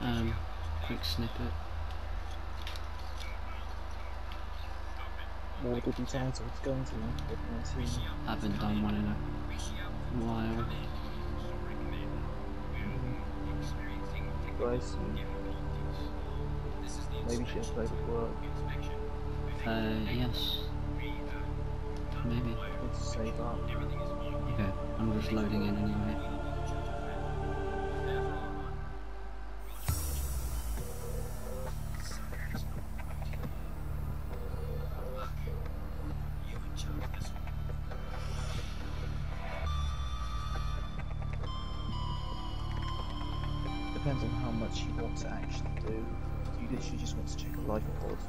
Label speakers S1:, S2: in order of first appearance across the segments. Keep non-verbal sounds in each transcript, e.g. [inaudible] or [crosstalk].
S1: Um, quick snippet.
S2: What did you title it's going to 19?
S1: Haven't done one in a while.
S2: Guys, maybe she has played work.
S1: Uh, yes. Maybe.
S2: To save up.
S1: Okay, I'm just loading in anyway.
S2: Want to a life?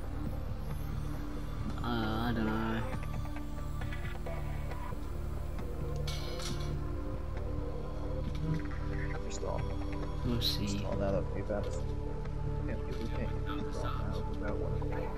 S1: Uh, I don't know.
S2: If we start,
S1: We'll see.
S2: now, that would be bad. Yeah, we can't start now without one.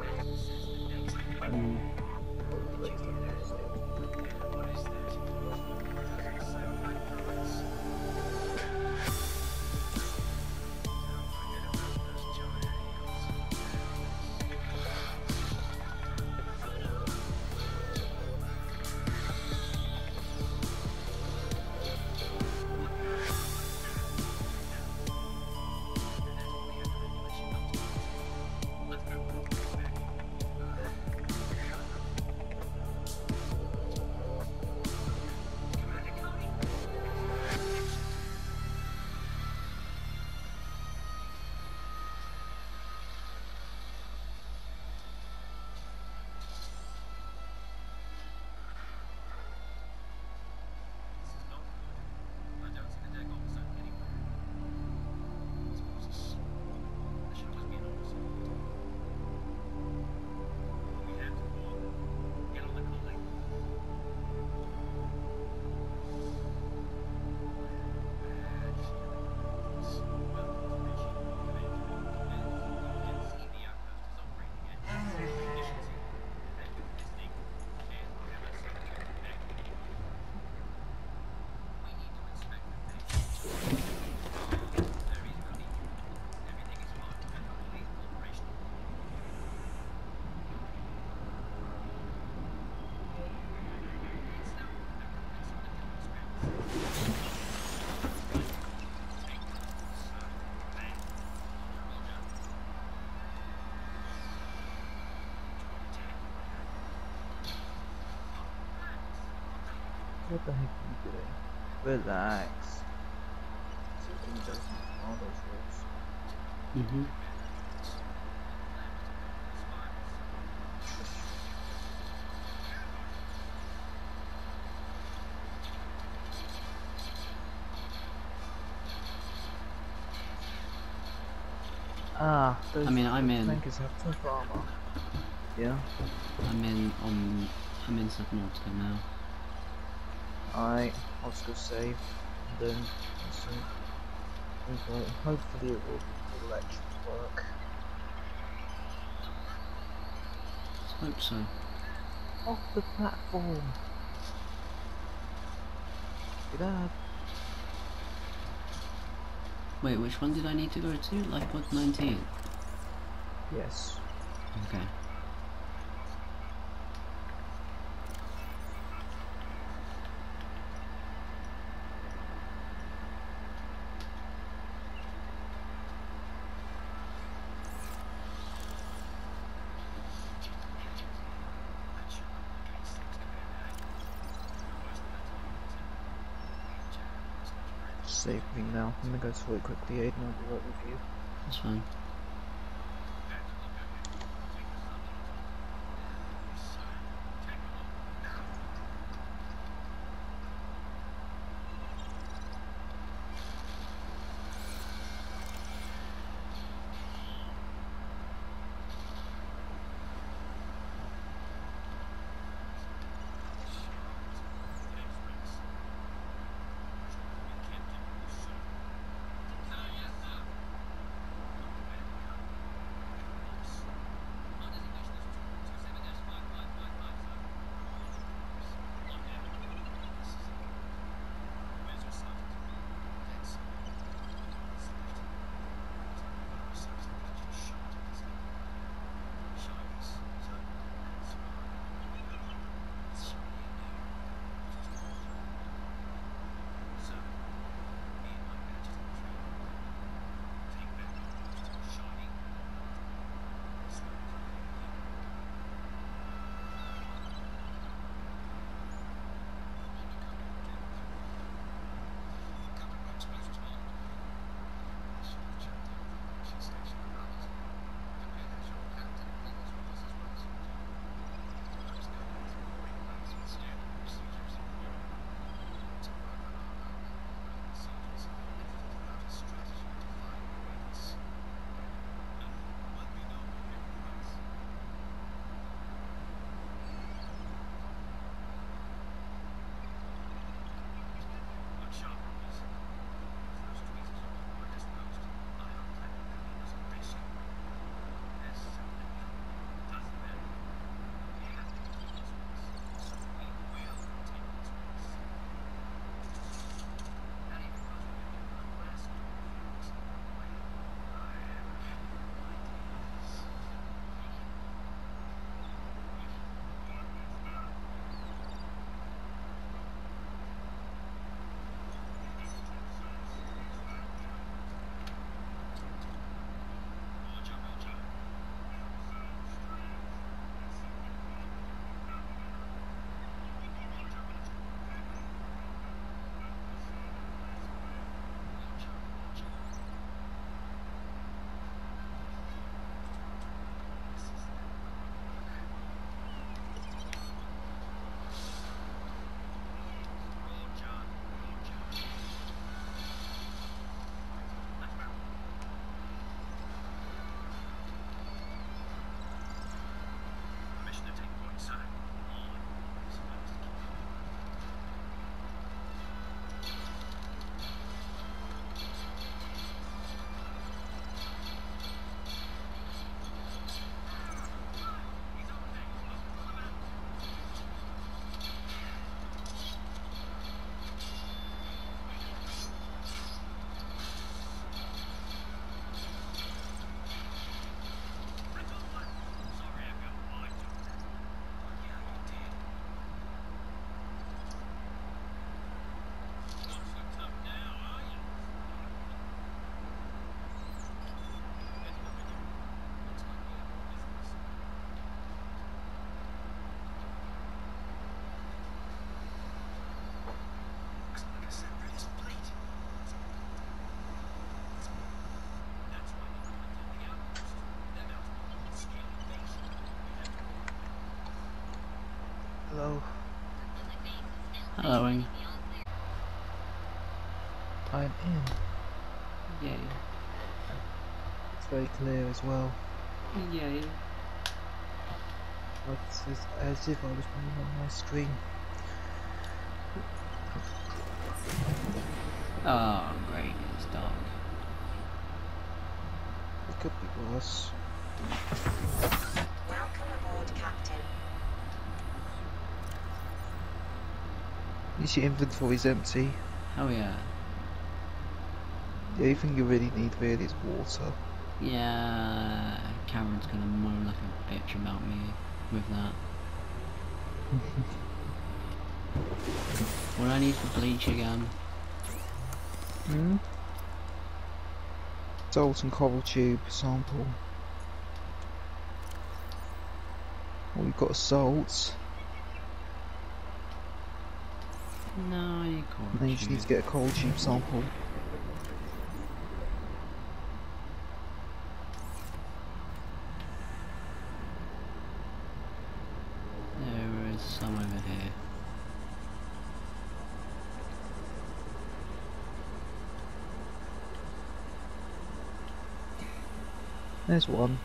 S2: What the heck are you doing? Relax. Something doesn't follow those rules.
S1: mhm.
S2: Ah,
S1: I mean, I'm in.
S2: Tankers have tough armor. Yeah.
S1: I'm in on. I'm in Subnautica now.
S2: I'll just go save. And then. Hopefully it will, will actually work.
S1: Hope so.
S2: Off the platform! Get up!
S1: Wait, which one did I need to go to? Lifeboat 19.
S2: Yes.
S1: Okay.
S2: Save me now. It quickly, Aiden. I'll be right with you.
S1: That's fine. Following.
S3: I'm in.
S1: Yay.
S3: It's very clear as well.
S1: Yay.
S3: It's as, as if I was playing on my screen.
S1: Oh, great. It's dark.
S3: It could be worse.
S4: Welcome aboard, Captain.
S3: At least your inventory's empty.
S1: Oh, yeah.
S3: The only thing you really need really is water.
S1: Yeah. Cameron's gonna moan like a bitch about me with that. [laughs] what do I need for bleach again?
S3: Hmm? Salt and coral tube sample. Well, we've got salt.
S1: No, you can't.
S3: Then you just need to get a coral tube sample.
S1: There is some over here.
S3: There's one.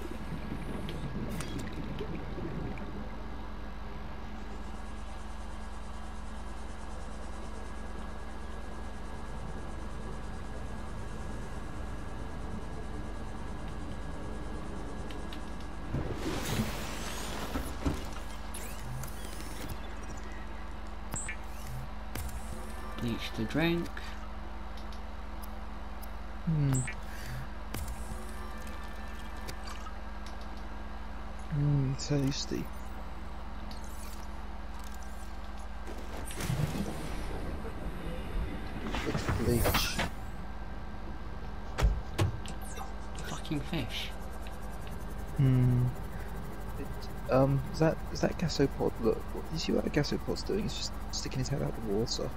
S1: Drink.
S3: Hmm. Mmm, tasty. It's bleach.
S1: Fucking fish.
S3: Hmm. It, um, is that is that gasopod? Look, what, you see what a gasopod's doing? It's just sticking his head out of the water.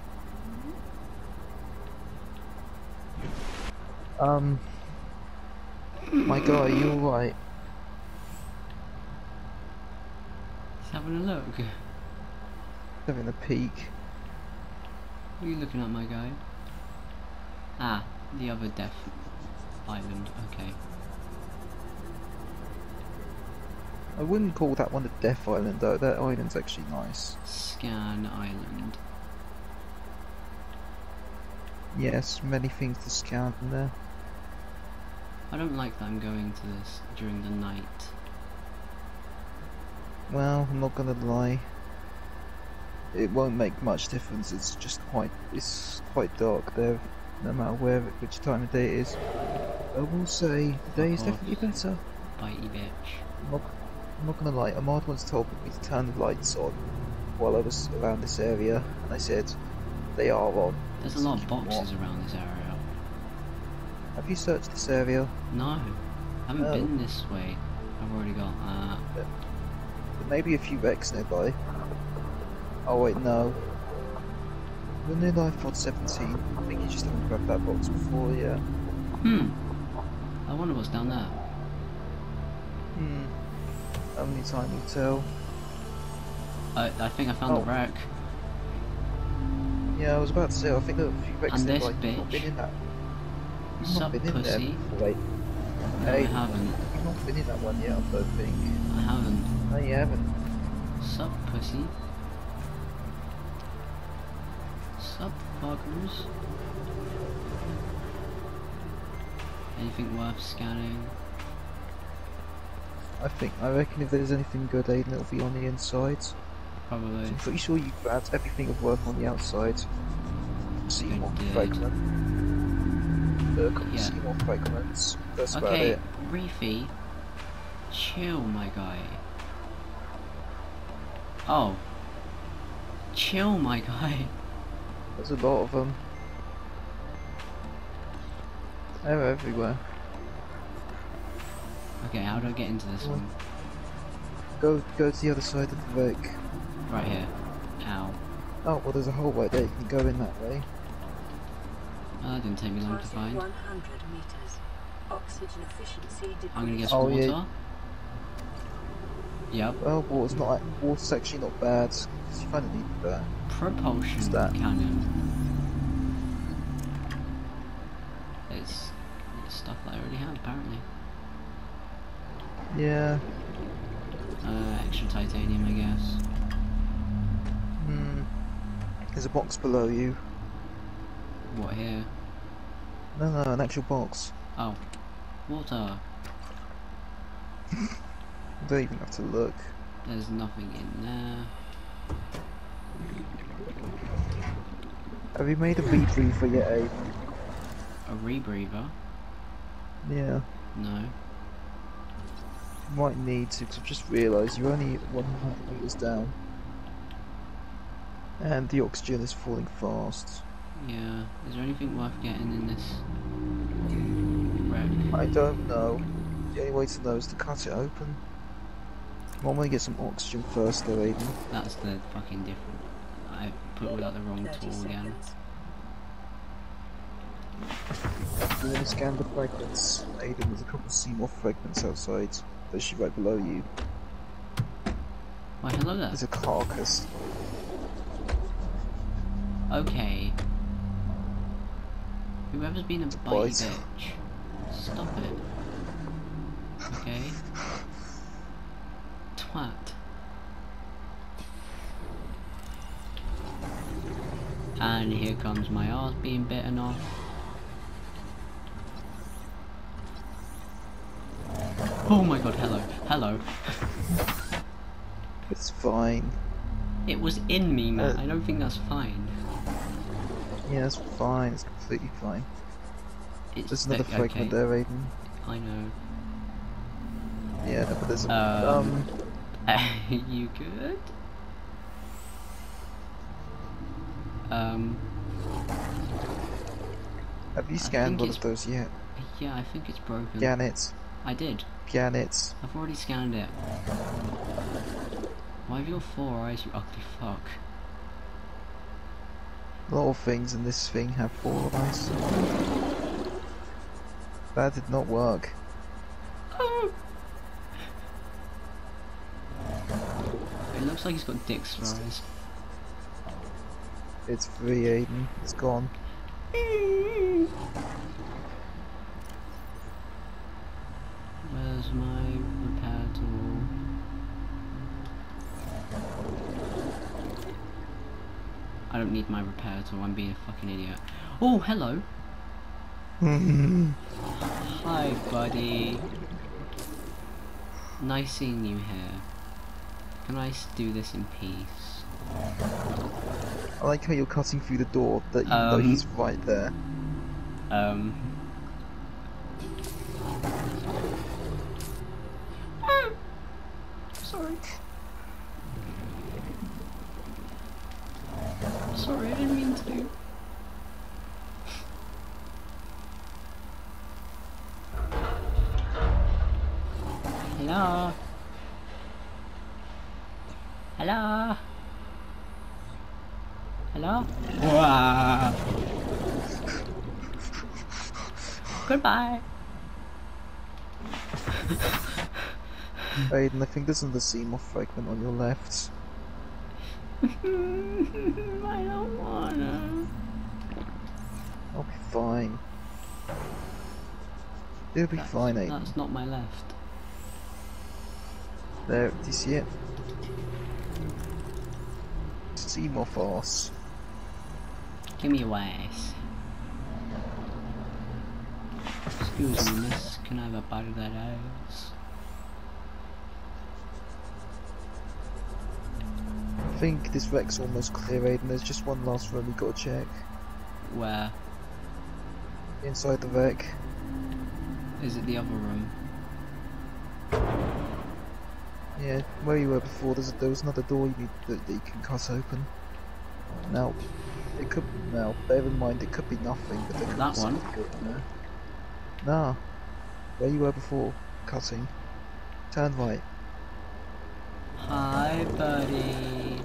S3: Um, my guy, you alright?
S1: He's having a look.
S3: Having a peek.
S1: What are you looking at, my guy? Ah, the other death island. Okay.
S3: I wouldn't call that one a death island though. That island's actually nice.
S1: Scan Island.
S3: Yes, many things to scan in there.
S1: I don't like that I'm going to this during the night.
S3: Well, I'm not gonna lie. It won't make much difference. It's just quite, it's quite dark there, no matter where, which time of day it is. I will say the day is definitely better.
S1: Bitey bitch.
S3: I'm not, I'm not gonna lie. Ahmad once told me to turn the lights on while I was around this area, and I said they are on.
S1: There's a lot of boxes around this area.
S3: Have you searched this area?
S1: No, I haven't
S3: Oh.
S1: been this way. I've already got that.
S3: There may be a few wrecks nearby. Oh wait, no. You're near life pod 17. I think you just haven't grabbed that box before, yeah.
S1: Hmm. I wonder what's down there.
S3: Hmm. Only time will tell.
S1: I I think I found
S3: Oh.
S1: the wreck.
S3: Yeah, I was about to say, I think there are a few wrecks
S1: And
S3: nearby.
S1: this
S3: not been
S1: bitch.
S3: You've not been in there before. Wait,
S1: No,
S3: Hey.
S1: I haven't.
S3: you've not been in that one yet, I don't think.
S1: I haven't.
S3: No, you haven't.
S1: Sup, pussy? Sup, fuckers? Anything worth scanning?
S3: I think, I reckon if there's anything good, Aiden, it'll be on the inside.
S1: Probably.
S3: I'm pretty sure you grabbed everything of worth on the outside. Seamoth
S1: did.
S3: fragment.
S1: Yeah.
S3: Seamoth fragments. That's about
S1: Okay,
S3: it.
S1: Reefy. Chill, my guy. Oh. Chill, my guy.
S3: There's a lot of them. They're everywhere.
S1: Okay, how do I get into this one?
S3: Go, go to the other side of the lake.
S1: Right here. Ow.
S3: Oh, well, there's a hole right there. You can go in that way.
S1: Oh, that didn't take me long to
S4: Passing
S1: find.
S4: 100 meters. Oxygen efficiency
S1: I'm gonna get some
S3: Oh,
S1: water.
S3: yeah.
S1: Yep.
S3: Well, water's not water's actually not bad. you kind of need that.
S1: Propulsion
S3: What's that?
S1: cannon. It's, it's stuff that I already have, apparently.
S3: Yeah.
S1: Uh, extra titanium, I guess.
S3: Hmm. There's a box below you.
S1: What here?
S3: No, no, an actual box.
S1: Oh. Water. [laughs]
S3: Don't even have to look.
S1: There's nothing in there.
S3: Have you made a rebreather yet, Abe?
S1: A rebreather?
S3: Yeah.
S1: No.
S3: You might need to, because I've just realised you're only 100 metres down. And the oxygen is falling fast.
S1: Yeah. Is there anything worth getting in this wreck?
S3: I don't know. The only way to know is to cut it open. I want to get some oxygen first though, Aiden.
S1: That's the fucking different. I put out the wrong
S4: 30
S1: tool again.
S4: seconds.
S3: You want to scan the fragments? Aiden, there's a couple of Seamoth fragments outside. There's she right below you.
S1: Why, hello there.
S3: There's a carcass.
S1: Okay. Whoever's been a bitey
S3: bite.
S1: bitch, stop it. Okay? Twat. And here comes my arse being bitten off. Oh my god, hello, hello.
S3: It's fine.
S1: It was in me, man.
S3: Uh,
S1: I don't think that's fine.
S3: Yeah, it's fine. It's completely fine.
S1: It's
S3: There's another
S1: okay,
S3: fragment there, Aiden.
S1: I know.
S3: Yeah, but there's a.
S1: Um,
S3: um [laughs]
S1: you good? Um,
S3: have you scanned one of those yet?
S1: yeah, I think it's broken.
S3: Scan it.
S1: I did.
S3: Scan it.
S1: I've already scanned it. Why have you got four eyes, you ugly fuck?
S3: A lot of things in this thing have four eyes. That did not work.
S1: It looks like he's got dick's eyes.
S3: It's free, Aiden. It's gone. [laughs]
S1: don't need my repair tool, I'm being a fucking idiot. Oh, hello! [laughs] Hi, buddy. Nice seeing you here. Can I do this in peace?
S3: I like how you're cutting through the door that you know
S1: Um,
S3: he's right there.
S1: Um. [laughs] Sorry, I didn't mean to. Hello? Hello? Hello? Wow. Goodbye.
S3: Aiden, I think there's another Seamoth fragment on your left. [laughs]
S1: I don't wanna.
S3: I'll be fine. It'll be
S1: That's,
S3: fine, Aiden.
S1: that's not my left.
S3: There, do you see it? Seymour farce.
S1: Give me your ass. Excuse me, miss. Can I have a bite of that ass?
S3: I think this wreck's almost clear, Aiden. There's just one last room we gotta check.
S1: Where?
S3: Inside the wreck.
S1: Is it the other room?
S3: Yeah, where you were before, there's a, there was another door you need, that, that you can cut open. Now, it could now bear in mind it could be nothing, but there could
S1: That
S3: be
S1: one?
S3: good. Nah. Where you were before, cutting. Turn right.
S1: Hi, buddy.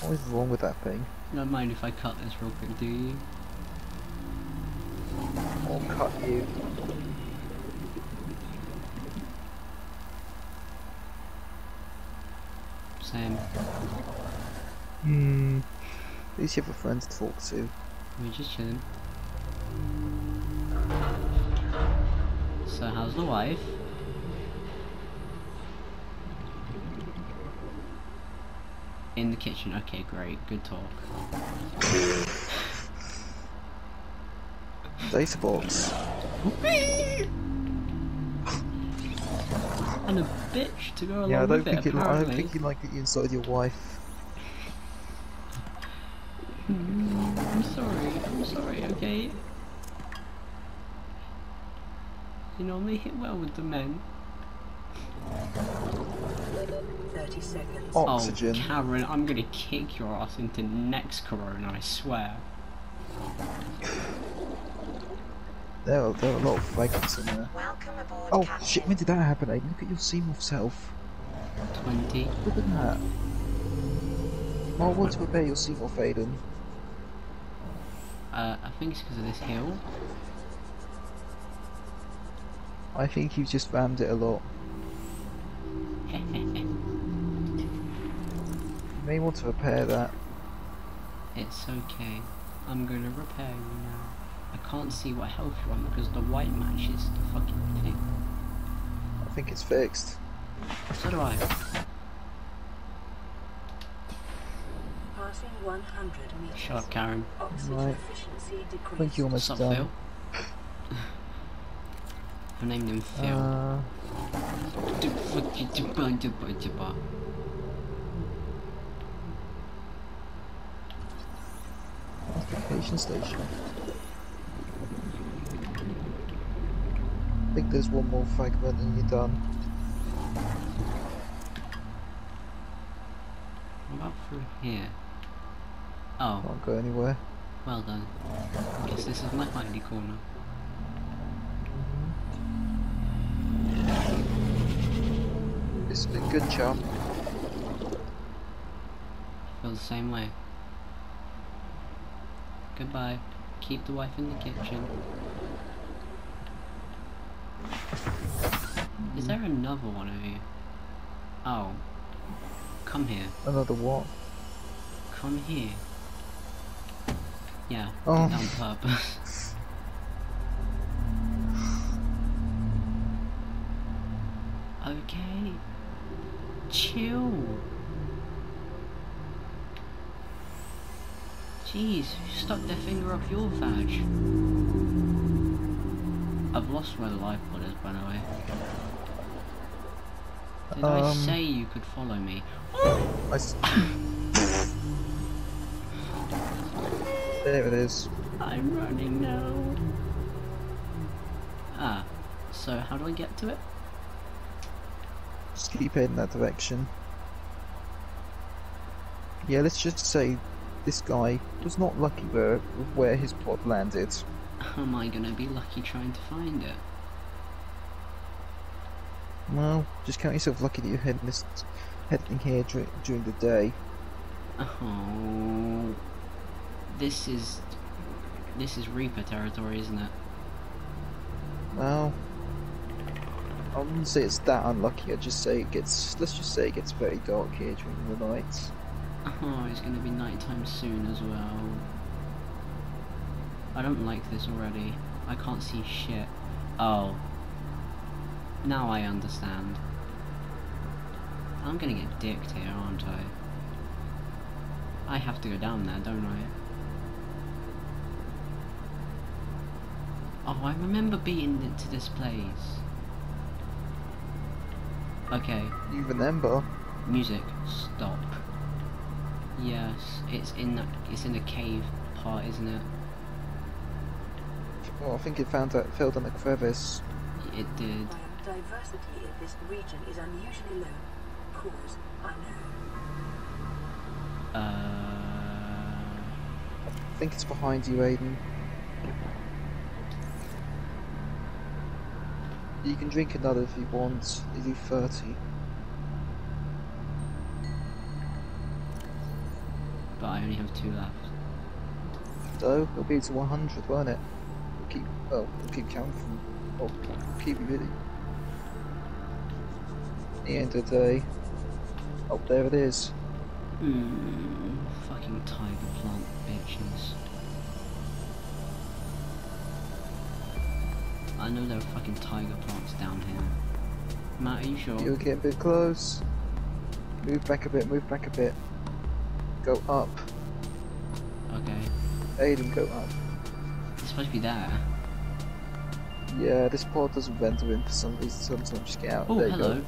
S3: What is wrong with that thing?
S1: Don't mind if I cut this real quick, do you?
S3: I'll cut you. Same. Hmm. At least you have a friend to talk to.
S1: We're just chilling. So how's the wife? In the kitchen. Okay, great. Good talk.
S3: Data box.
S1: And a bitch to go along
S3: Yeah, I don't
S1: with
S3: think
S1: it.
S3: you. I don't think you like that you inside your wife.
S1: Mm, I'm sorry. I'm sorry. Okay. You normally hit well with the men.
S4: 30 seconds.
S3: Oxygen.
S1: Oh, Karen, I'm gonna kick your ass into next corona. I swear.
S3: There are, there are a lot of fragments in there.
S4: Aboard,
S3: Oh
S4: Captain.
S3: shit, when did that happen, Aiden? Look at your Seamoth self.
S1: Twenty.
S3: Look at that. Oh, I want to repair your Seamoth, Aiden.
S1: Uh, I think it's because of this hill.
S3: I think you've just rammed it a lot. You may want to repair that.
S1: it's okay. I'm gonna repair you now. I can't see what health you're on because the white matches the fucking thing.
S3: I think it's fixed.
S1: So do I.
S4: Passing 100 meters.
S1: Shut up, Karen.
S4: Oxygen
S3: Right.
S4: efficiency
S3: I think you're almost
S1: What's up,
S3: done. [laughs]
S1: Phil? I named him Phil.
S3: Uh,
S1: Du-fu-du-du-ba-du-ba-du-ba.
S3: Application station. I think there's one more fragment and you're done.
S1: What about through here? Oh,
S3: Can't go anywhere.
S1: well done. I guess this is my hidey corner.
S3: It's been good, job.
S1: Feel the same way. Goodbye. Keep the wife in the kitchen. Is there another one of you? Oh. Come here.
S3: Another what?
S1: Come here. Yeah,
S3: Oh.
S1: on purpose. [laughs] okay. Chill. Jeez, stuck their finger up your vag? I've lost where the life pod is, by the way. Did I
S3: Um,
S1: say you could follow me?
S3: I s- there it is.
S1: I'm running now. Ah, so how do I get to it?
S3: Keep heading that direction. Yeah, let's just say this guy was not lucky where where his pod landed.
S1: Am I gonna be lucky trying to find it?
S3: Well, just count yourself lucky that you're heading this heading here dur- during the day.
S1: Oh, this is this is Reaper territory, isn't it?
S3: Well, I wouldn't say it's that unlucky. I'd just say it gets. Let's just say it gets very dark here during the night.
S1: Oh, it's gonna be nighttime soon as well. I don't like this already. I can't see shit. Oh. Now I understand. I'm gonna get dicked here, aren't I? I have to go down there, don't I? Oh, I remember being into this place. Okay,
S3: You remember?
S1: Music, stop. Yes, it's in that. It's in the cave part, isn't it?
S3: Well, I think it found out fell down the crevice.
S1: It did.
S4: Biodiversity in this region is unusually low. Cause unknown.
S1: Uh,
S3: I think it's behind you, Aiden. You can drink another if you want. You do 30.
S1: but I only have two left.
S3: So, it'll be to 100, won't it? We'll keep, well, we'll keep counting from, well, we'll keep it really. The end of the day. Oh, there it is.
S1: Hmm, fucking tiger plant bitches. I know there are fucking tiger plants down here. Matt, are you sure?
S3: You're getting a bit close. Move back a bit, move back a bit. Go up.
S1: Okay.
S3: Aiden, go up.
S1: It's supposed to be there.
S3: Yeah, this pod doesn't render in for some reason, sometimes just get out.
S1: Oh,
S3: there
S1: hello.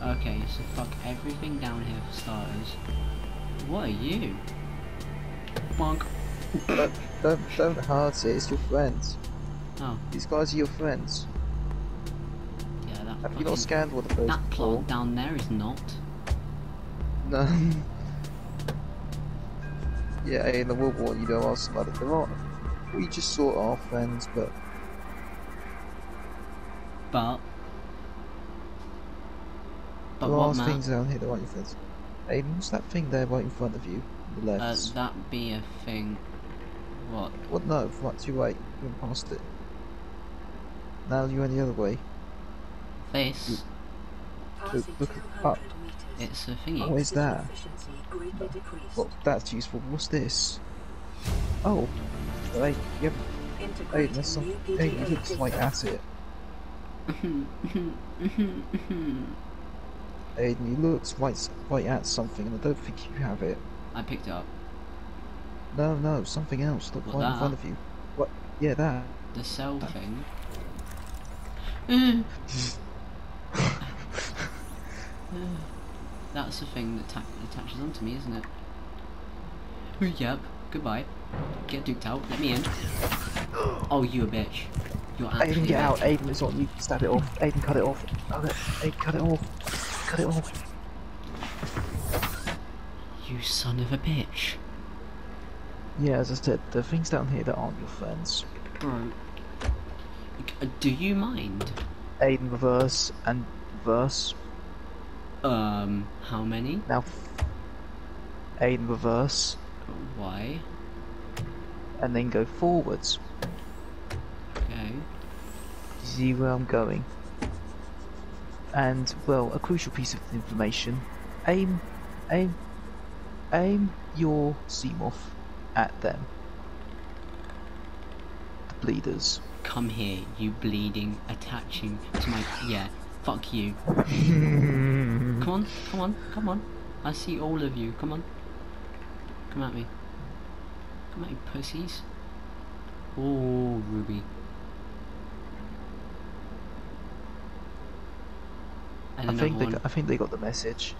S3: go.
S1: Okay, so fuck everything down here for starters. What are you? Bonk.
S3: Don't, don't, don't hurt it, it's your friends.
S1: Oh,
S3: These guys are your friends.
S1: yeah, that
S3: Have you not scanned what the place
S1: That
S3: before?
S1: down there is not.
S3: No. [laughs] yeah, Aiden, I will warn you, are some other, there are, we just sort of are friends, but
S1: But. But
S3: there
S1: what,
S3: are things down here that aren't your friends. Aiden, what's that thing there right in front of you? The
S1: Uh,
S3: left.
S1: that be a thing. What?
S3: What? No, right to your right. You went past it. Now you went the other way.
S1: This?
S4: Passing
S3: look
S4: 200
S3: up.
S4: meters.
S1: It's a thingy.
S3: Oh, is that?
S4: Efficiency greatly decreased.
S3: Well, that's useful. What's this? Oh, right. Yep. Hey,
S4: Integrating
S3: that's some.
S4: new
S3: Hey,
S4: PDA
S3: it looks
S4: data.
S3: like acid. [laughs] Aiden, you looks right, right at something, and I don't think you have it.
S1: I picked it up.
S3: No, no, something else. Look right in front of you. What? Yeah, that.
S1: The cell thing. [laughs] That's the thing that attaches onto me, isn't it? [laughs] Yep. Goodbye. Get duked out. Let me in. Oh, you a bitch. You're actually
S3: Aiden, get out. Aiden, it's on you. Stab it off. Aiden, cut it off. Aiden, cut it off. Cut it off.
S1: You son of a bitch.
S3: Yeah, as I said, the things down here that aren't your friends.
S1: Bro. Uh, Do you mind?
S3: Aiden, reverse and reverse.
S1: Um, how many?
S3: Now, f- Aiden, reverse
S1: Why?
S3: and then go forwards.
S1: Okay.
S3: See where I'm going? And, well, a crucial piece of information. Aim, aim, aim your Seamoth at them. The bleeders.
S1: Come here, you bleeding, attaching to my. Yeah, fuck you. [laughs] Come on, come on, come on. I see all of you. Come on. Come at me. Come at me, pussies. Oh, Ruby.
S3: I think they got, I think they got the message.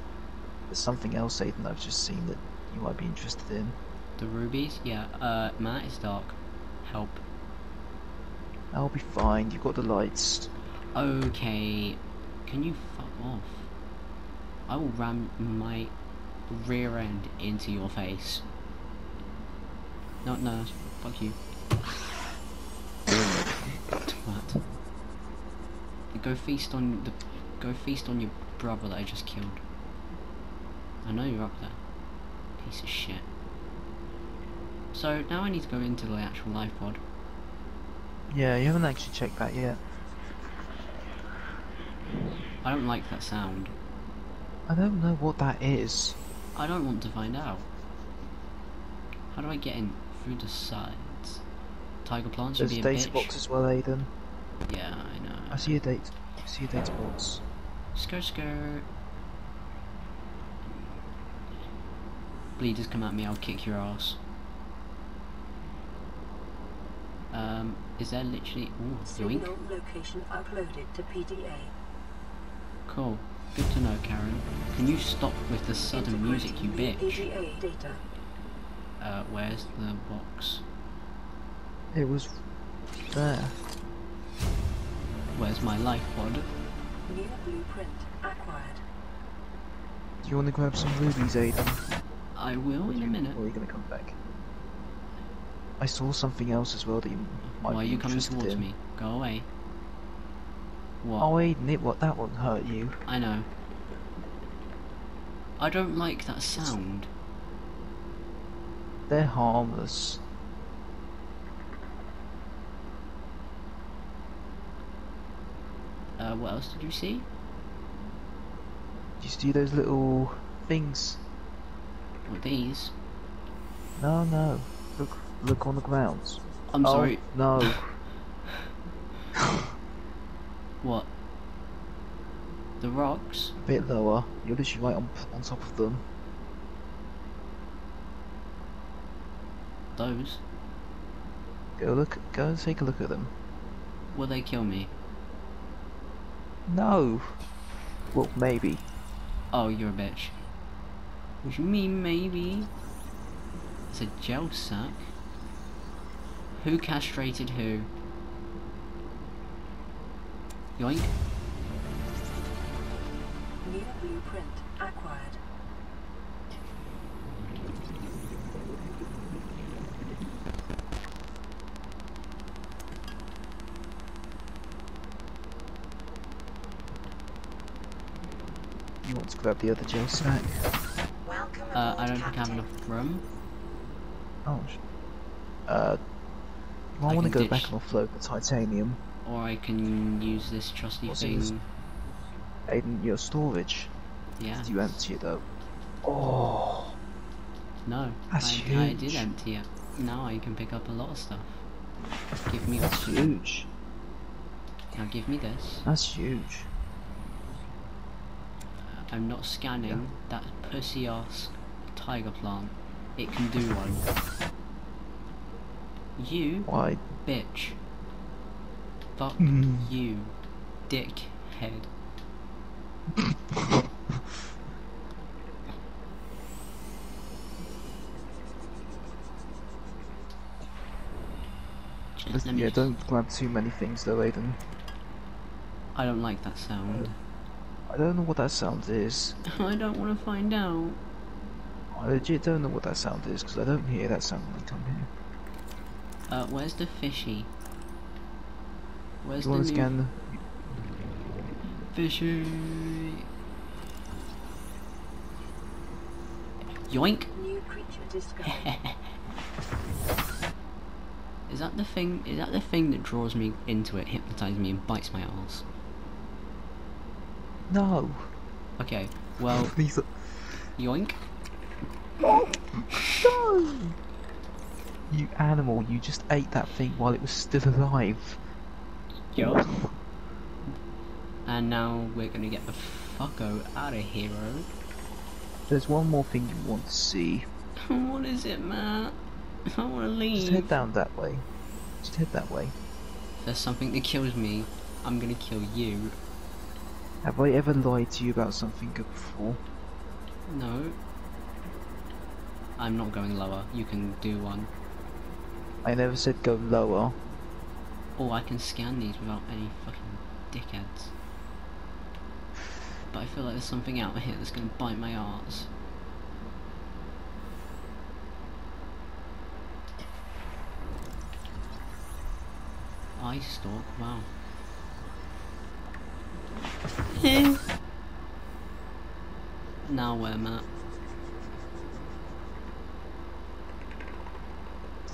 S3: There's something else, Aiden, I've just seen that you might be interested in.
S1: The rubies? Yeah, uh, Matt is dark. Help.
S3: I'll be fine. You've got the lights.
S1: Okay, can you fuck off? I will ram my rear end into your face. No, no, fuck you. Twat. Go feast on the, go feast on your brother that I just killed. I know you're up there. Piece of shit. So now I need to go into the actual life pod.
S3: Yeah, you haven't actually checked that yet.
S1: I don't like that sound.
S3: I don't know what that is.
S1: I don't want to find out. How do I get in through the sides? Tiger plants should
S3: There's
S1: be
S3: a
S1: a
S3: data
S1: bitch.
S3: box as well, Aiden.
S1: Yeah, I know.
S3: I see a date. I see a data box.
S1: Skr skr. Bleeders come at me, I'll kick your ass. Um, is there literally ooh, yoink?
S4: Signal location uploaded to PDA.
S1: Cool. Good to know, Karen. Can you stop with the sudden music, you
S4: Integrating
S1: bitch?
S4: Data.
S1: Uh, where's the box?
S3: It was there.
S1: Where's my life pod?
S4: New blueprint acquired.
S3: Do you want to grab some rubies, Aiden?
S1: I will in a minute.
S3: Or are you going to come back? I saw something else as well that you might
S1: Why are you coming towards
S3: in.
S1: me? Go away. What?
S3: Oh, Aiden, it, what, that won't hurt you.
S1: I know. I don't like that sound.
S3: They're harmless.
S1: Uh, what else did you see?
S3: Did you see those little things?
S1: What these?
S3: No, no. Look, look on the ground.
S1: I'm
S3: Oh,
S1: sorry.
S3: No. [laughs]
S1: What? The rocks?
S3: A bit lower. You're literally right on on top of them.
S1: Those?
S3: Go look. Go and take a look at them.
S1: Will they kill me?
S3: No. Well, maybe.
S1: Oh, you're a bitch. What do you mean, maybe? It's a gel sack. Who castrated who? Yoink.
S4: New blueprint acquired.
S3: You want to grab the other gel sack?
S4: Welcome
S1: Uh, I don't think I have enough room.
S3: Oh. sh- Uh. You might
S1: I
S3: want to go back and offload the titanium.
S1: Or I can use this trusty
S3: What's in
S1: thing.
S3: this? Aiden, your storage.
S1: Yeah.
S3: Did you empty it though? Oh.
S1: No.
S3: That's
S1: I, I did
S3: huge.
S1: empty it. Now I can pick up a lot of stuff. Give me
S3: That's
S1: this.
S3: huge.
S1: Now give me this.
S3: That's huge.
S1: Uh, I'm not scanning that pussy ass tiger plant. It can do one. You
S3: Why?
S1: bitch. Fuck
S3: Hmm.
S1: you, dickhead. Just
S3: yeah, don't grab too many things though, Aiden.
S1: I don't like that sound.
S3: I don't know what that sound is. [laughs]
S1: I don't want to find out.
S3: I legit don't know what that sound is because I don't hear that sound when I come here.
S1: Uh, where's the fishy? Where's
S3: you
S1: the new
S3: scan?
S1: fishy? Yoink!
S4: New creature discovered. [laughs]
S1: Is that the thing? Is that the thing that draws me into it, hypnotizes me, and bites my ass?
S3: No.
S1: Okay, well, [laughs]
S3: These are...
S1: yoink. [laughs]
S3: No! You animal! You just ate that thing while it was still alive.
S1: Yo. And now we're gonna get the fucko out of here.
S3: There's one more thing you want to see. [laughs]
S1: what is it, Matt? [laughs] I want to leave.
S3: Just head down that way. Just head that way.
S1: If there's something that kills me, I'm gonna kill you.
S3: Have I ever lied to you about something good before?
S1: No. I'm not going lower. You can do one.
S3: I never said go lower.
S1: Oh, I can scan these without any fucking dickheads. But I feel like there's something out here that's gonna bite my arse. Eye stalk, wow. Hmm. now where, Matt?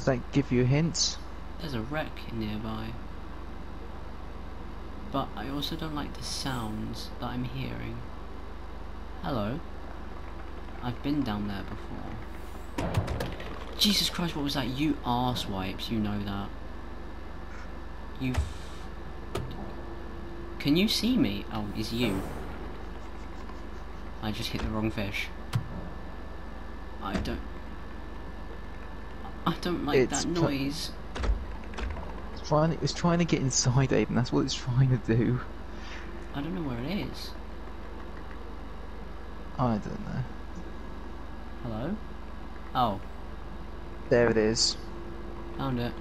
S3: Does that give you hints?
S1: There's a wreck nearby. But I also don't like the sounds that I'm hearing. Hello. I've been down there before. Jesus Christ, what was that? You arse wipes, you know that. You. Can you see me? Oh, it's you. I just hit the wrong fish. I don't. I don't like
S3: It's
S1: that noise.
S3: It's trying, it's trying to get inside Aiden, that's what it's trying to do.
S1: I don't know where it is.
S3: I don't know.
S1: Hello? Oh,
S3: There it is.
S1: found it.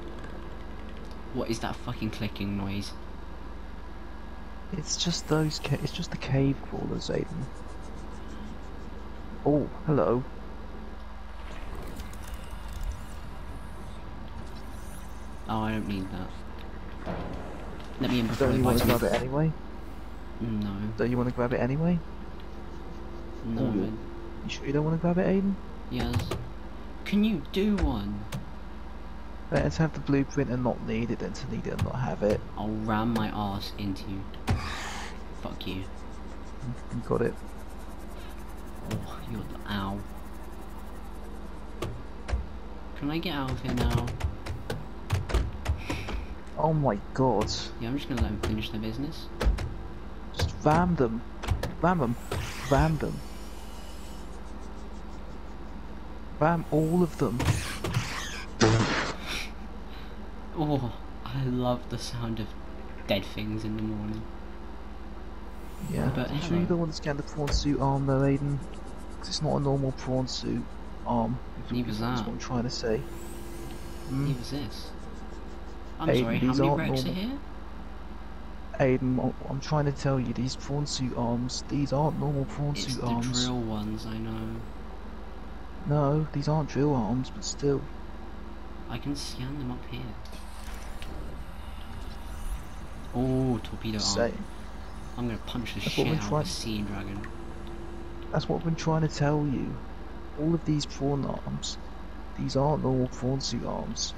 S1: What is that fucking clicking noise?
S3: It's just those, it's just the cave crawlers, Aiden. Oh, hello.
S1: Oh, I don't need that. Let me in before
S3: Don't
S1: it
S3: you want
S1: bites
S3: to
S1: me.
S3: grab it anyway?
S1: No,
S3: Don't you want to grab it anyway?
S1: no.
S3: Ooh. You sure you don't want to grab it, Aiden?
S1: Yes. Can you do one?
S3: Better to have the blueprint and not need it than to need it and not have it.
S1: I'll ram my ass into you. Fuck you.
S3: You got it.
S1: Oh, you're the ow. Can I get out of here now?
S3: Oh my god.
S1: Yeah, I'm just gonna let them finish their business.
S3: Just ram them. Ram them. Ram them. Ram all of them. [laughs]
S1: Oh, I love the sound of dead things in the morning.
S3: Yeah.
S1: But
S3: I'm sure you don't want to scan the prawn suit arm though, Aiden. 'Cause it's not a normal prawn suit arm.
S1: Neither's
S3: That's what I'm trying to say. Mm.
S1: Neither's this. I'm
S3: Hey,
S1: sorry, how
S3: these
S1: many
S3: aren't normal.
S1: here?
S3: Aiden, I'm- trying to tell you, these prawn suit arms, these aren't normal prawn
S1: It's
S3: suit
S1: the
S3: arms.
S1: drill ones, I know.
S3: No, these aren't drill arms, but still.
S1: I can scan them up here. Oh, torpedo arm.
S3: Say,
S1: I'm gonna punch the
S3: That's
S1: shit out of the sea dragon.
S3: that's what I've been trying to tell you. All of these prawn arms, these aren't normal prawn suit arms.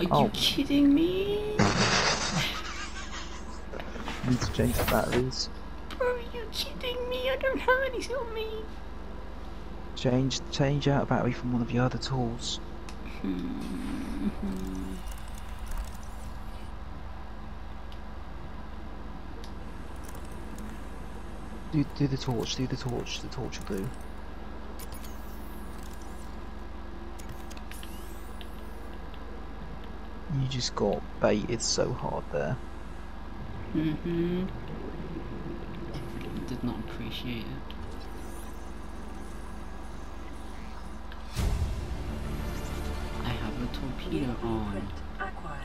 S1: Are you
S3: Oh.
S1: kidding me?
S3: You [laughs] need to change the batteries.
S1: Bro, are you kidding me? I don't have any on me.
S3: Change, change out a battery from one of your other tools. Hmm. Do, do the torch, do the torch, the torch will do. You just got baited so hard there.
S1: Mm-hmm. Did not appreciate it. I have a torpedo on.
S4: acquired.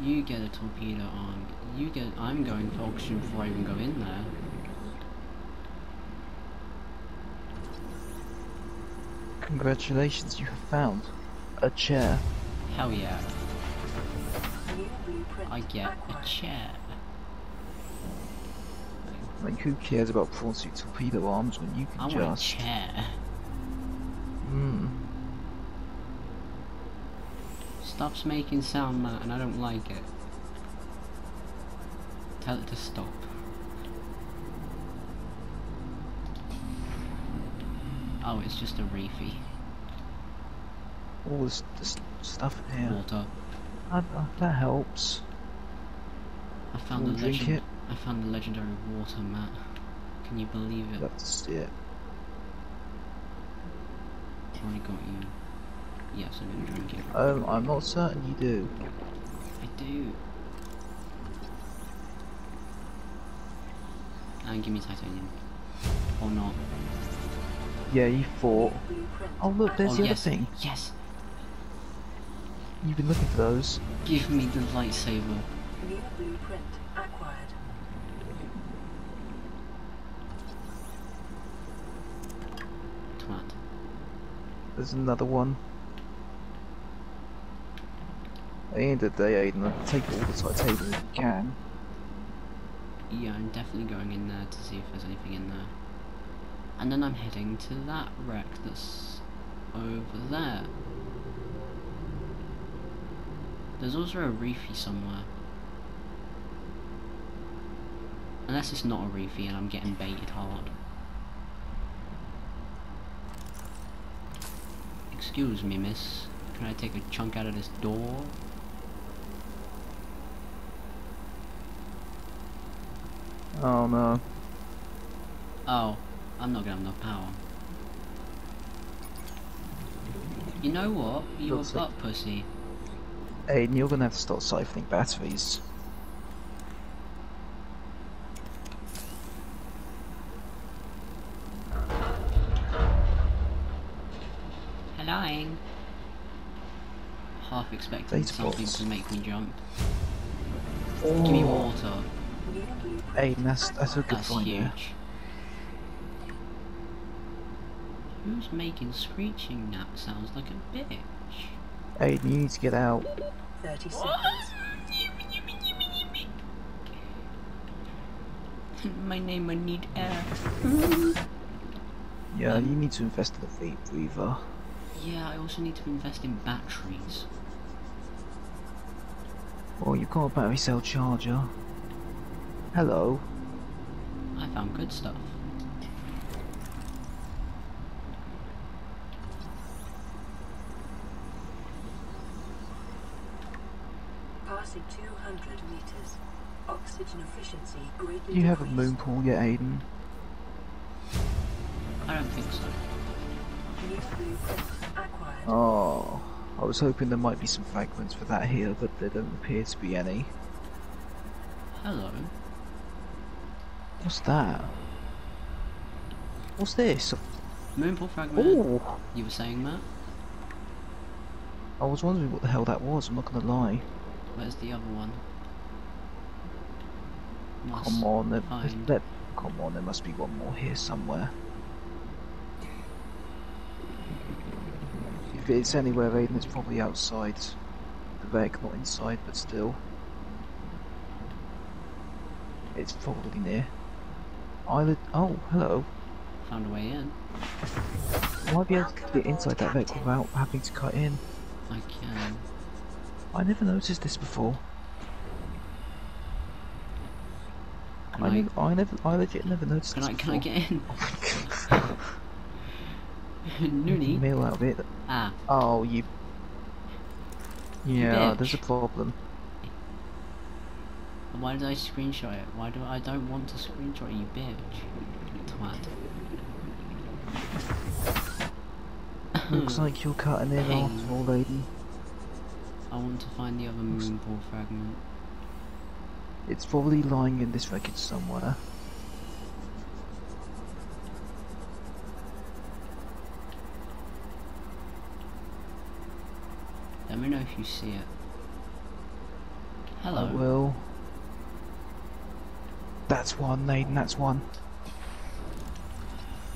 S1: You get a torpedo on. You get. I'm going for oxygen before I even go in there.
S3: Congratulations, you have found a chair.
S1: Hell yeah. I get a chair.
S3: Like, who cares about prawn suit torpedo arms when you can
S1: I
S3: can
S1: want a chair.
S3: Hmm.
S1: Stops making sound, Matt, and I don't like it. Tell it to stop. Oh, it's just a reefy.
S3: All this, this stuff in here.
S1: Water.
S3: That, that helps.
S1: I found
S3: Wanna
S1: the
S3: drink
S1: legend.
S3: it?
S1: I found the legendary water, Matt. Can you believe it?
S3: That's it.
S1: Already got you. Yes, I'm gonna drink it.
S3: Um, I'm not certain you do.
S1: I do. And give me titanium. Or not.
S3: Yeah, you thought.
S4: Blueprint
S3: Oh look, there's
S1: oh
S3: the
S1: yes.
S3: other thing.
S1: Yes.
S3: You've been looking for those.
S1: Give me the lightsaber.
S4: New blueprint acquired.
S1: Twat.
S3: There's another one. At the end of the day, Aiden, I'll take all the titanium you can.
S1: Yeah, I'm definitely going in there to see if there's anything in there. And then I'm heading to that wreck that's over there. There's also a reefy somewhere. Unless it's not a reefy and I'm getting baited hard. Excuse me, miss. Can I take a chunk out of this door?
S3: Oh no.
S1: Oh, I'm not gonna have enough power. You know what? You're a butt pussy.
S3: Aiden, you're gonna have to start siphoning batteries.
S1: Hello. Half expecting
S3: Data
S1: something
S3: box.
S1: to make me jump. Oh. Give me water.
S3: Aiden, that's, that's a good
S1: That's
S3: find
S1: huge.
S3: there.
S1: Who's making screeching nap sounds like a bitch?
S3: Aiden, you need to get out.
S4: 30 seconds. [laughs]
S1: My name I need air.
S3: Yeah, you need to invest in a rebreather.
S1: Yeah, I also need to invest in batteries.
S3: Well, you've got a battery cell charger. Hello.
S1: I found good stuff.
S4: Passing 200 meters. Oxygen efficiency greatly
S3: Do you have a
S4: decreased.
S3: moon pool yet, Aiden?
S1: I don't think so.
S4: New blueprint acquired.
S3: Oh, I was hoping there might be some fragments for that here, but there don't appear to be any.
S1: Hello.
S3: What's that? What's this?
S1: Moonpool fragment.
S3: Ooh!
S1: You were saying that?
S3: I was wondering what the hell that was, I'm not gonna lie.
S1: Where's the other one? Must
S3: Come on, there, there- come on, there must be one more here somewhere. If it's anywhere, Aiden, it's probably outside the wreck, not inside, but still. It's probably near. Island. Oh, hello.
S1: Found a way in.
S3: Might be able to get inside that wreck without having to cut in.
S1: I can.
S3: I never noticed this before. I,
S1: I,
S3: never, I never, I legit never noticed
S1: can
S3: this
S1: I, can I get in? [laughs]
S3: Oh my god. [laughs]
S1: Noonie.
S3: Meal out of it.
S1: Ah,
S3: Oh, you. Yeah, there's a problem.
S1: why did I screenshot it? Why do I don't want to screenshot you, bitch? Twat.
S3: Looks like you're cutting in
S1: Hey.
S3: after all, lady.
S1: I want to find the other moon moonpool fragment.
S3: It's probably lying in this wreckage somewhere.
S1: Let me know if you see it. Hello.
S3: I will. That's one, Nathan, that's one.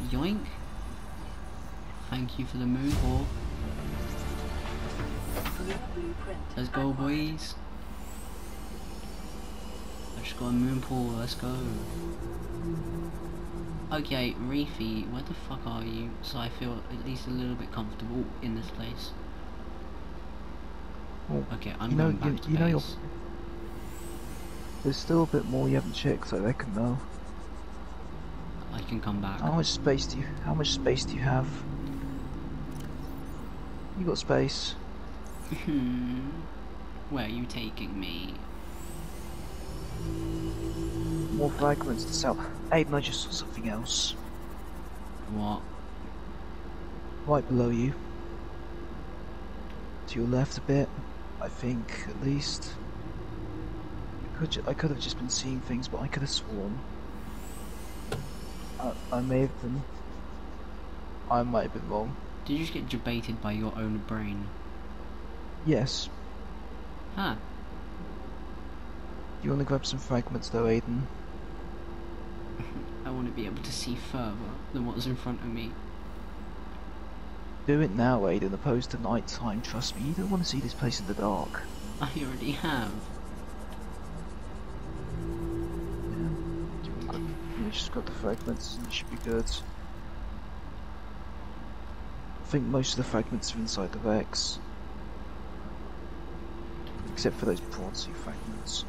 S1: Yoink. Thank you for the moonpool.
S4: New blueprint
S1: Let's go, boys. I just got a moonpool. Let's go. Okay, Reefy, where the fuck are you? So I feel at least a little bit comfortable in this place.
S3: Oh,
S1: Okay, I'm
S3: you know,
S1: going back
S3: you,
S1: to
S3: you know, you're,
S1: base.
S3: there's still a bit more you haven't checked, so I reckon, though.
S1: I can come back.
S3: How much space do you? How much space do you have? You got space.
S1: Hmm. Where are you taking me?
S3: More fragments to sell. Aiden, I just saw something else.
S1: What?
S3: Right below you. To your left a bit, I think, at least. Could I could have just been seeing things, but I could have sworn. I, I may have been. I might have been wrong.
S1: Did you just get debated by your own brain?
S3: Yes.
S1: Huh.
S3: You want to grab some fragments though, Aiden? [laughs]
S1: I want to be able to see further than what's in front of me.
S3: Do it now, Aiden, opposed to night time. Trust me, you don't want to see this place in the dark. [laughs]
S1: I already have.
S3: Yeah. You just got the fragments and you should be good. I think most of the fragments are inside the Vex. Except for those suit fragments.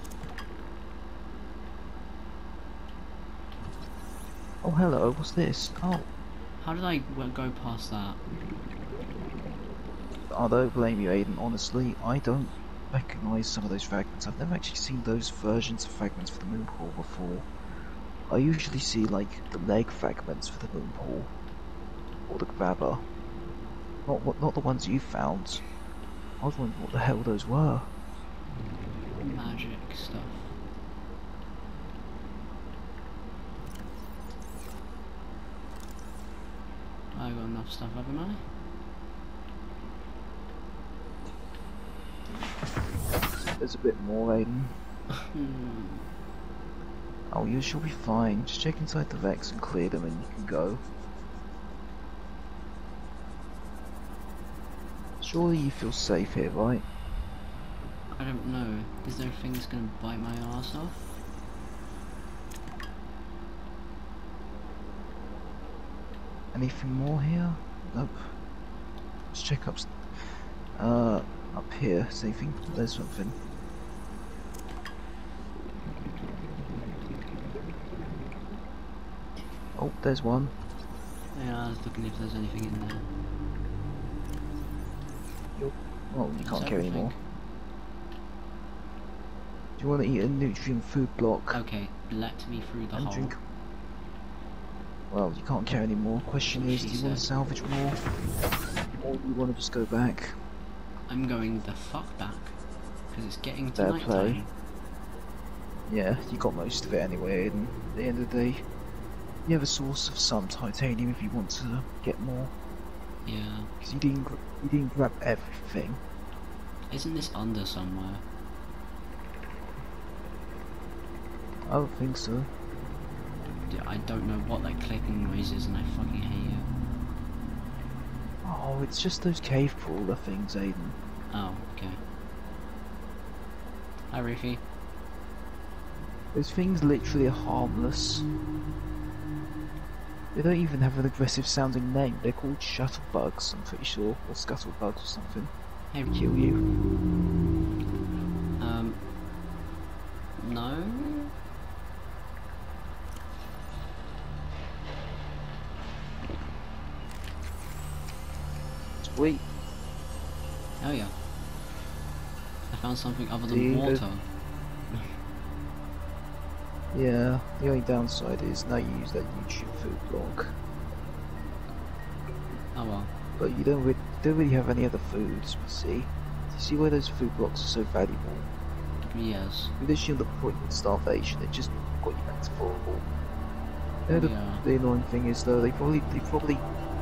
S3: Oh hello, what's this? Oh,
S1: How did I go past that?
S3: I don't blame you Aiden, honestly, I don't recognise some of those fragments. I've never actually seen those versions of fragments for the moon pool before. I usually see like the leg fragments for the moon pool. Or the grabber. Not what not the ones you found. I was wondering what the hell those were.
S1: Magic stuff. I got enough stuff, haven't I?
S3: There's a bit more, Aiden.
S1: Hmm.
S3: Oh, you shall be fine. Just check inside the Vex and clear them and you can go. Surely you feel safe here, right?
S1: I don't know. Is there things gonna bite my ass off?
S3: Anything more here? Nope. Let's check up. Uh, up here. We can- there's something. Oh, there's one.
S1: Yeah, I was looking if there's anything in there.
S3: Oh, you
S1: That's
S3: can't carry anymore. Do you want to eat a nutrient food block
S1: Okay, let me through the
S3: and
S1: hole.
S3: drink? Well, you can't carry anymore. Question is, do you want to salvage more, or do you want to just go back?
S1: I'm going the fuck back. Because it's getting to
S3: Fair
S1: night
S3: play.
S1: time.
S3: Yeah, you got most of it anyway. And at the end of the day, you have a source of some titanium if you want to get more.
S1: Yeah.
S3: Because you didn't, you didn't grab everything.
S1: Isn't this under somewhere?
S3: I don't think so.
S1: I don't know what that clicking noise is and I fucking hate it.
S3: Oh, it's just those cave crawler things, Aiden.
S1: Oh, okay. Hi, Ruthie.
S3: Those things literally are harmless. They don't even have an aggressive sounding name. They're called shuttlebugs, I'm pretty sure, or scuttlebugs or something.
S1: Hey,
S3: Kill you. Sweet.
S1: Oh, yeah. I found something other than water.
S3: Yeah, the only downside is now you use that YouTube food block,
S1: Oh well.
S3: but you don't, re- don't really have any other foods. See, Do you see why those food blocks are so valuable?
S1: Yes.
S3: You're literally on the point of starvation. It just got you back to full. You know, the,
S1: Yeah.
S3: the annoying thing is though, they probably they probably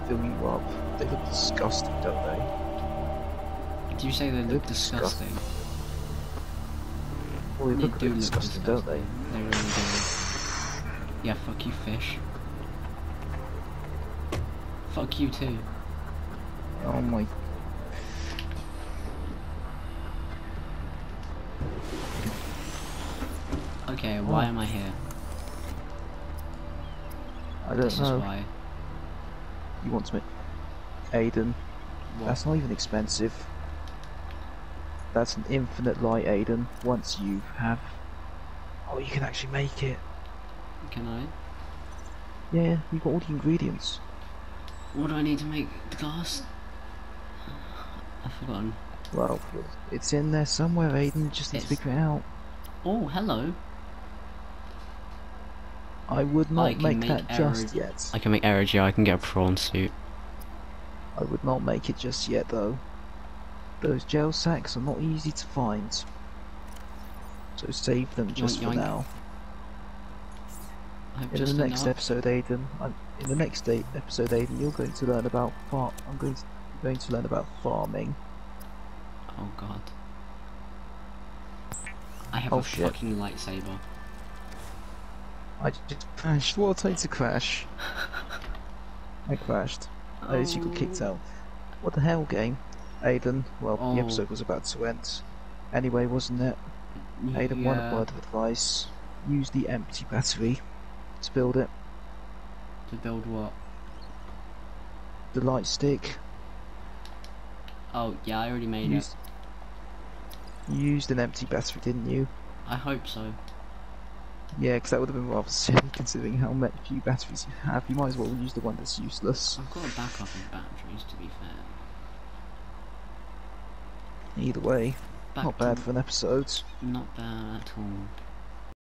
S3: fill you up. They look disgusting, don't they?
S1: Do you say they
S3: They
S1: look disgusting?
S3: disgusting. Well, they
S1: They
S3: look
S1: do look
S3: disgusting, don't they?
S1: They really do. Yeah, fuck you, fish. Fuck you too.
S3: Oh my.
S1: Okay, oh. why
S3: What?
S1: am I here?
S3: I don't
S1: This
S3: know.
S1: is why.
S3: You want to make Aiden?
S1: What?
S3: That's not even expensive. That's an infinite light, Aiden. Once you have. Oh, you can actually make it.
S1: Can I?
S3: Yeah, you've got all the ingredients.
S1: What do I need to make the glass? I've forgotten.
S3: Well, it's in there somewhere, Aiden. Just need to
S1: It's-
S3: figure it out.
S1: Oh, hello.
S3: I would not
S1: can
S3: make,
S1: make
S3: that just yet.
S1: I can make aerogel, I can get a prawn suit.
S3: I would not make it just yet, though. Those gel sacks are not easy to find. So save them just
S1: Yoink,
S3: for
S1: yoink.
S3: now.
S1: I have
S3: In
S1: just
S3: the next episode, Aiden, I'm, in the next day, episode, Aiden, you're going to learn about far. I'm going to going to learn about farming.
S1: Oh god. I have
S3: Oh,
S1: a
S3: shit.
S1: fucking lightsaber.
S3: I just crashed. What a time to crash! I crashed. At least you got kicked out. Oh. What the hell, game? Aiden. Well,
S1: Oh.
S3: the episode was about to end. Anyway, wasn't it? Aiden, one word of advice: use the empty battery to build it.
S1: To build what?
S3: The light stick.
S1: Oh, yeah, I already made
S3: Used, you used an empty battery, didn't you?
S1: I hope so.
S3: Yeah, because that would have been rather silly considering how many few batteries you have. You might as well use the one that's useless.
S1: I've got a backup of batteries, to be fair.
S3: Either way,
S1: Back
S3: not bad for an episode.
S1: Not bad at all.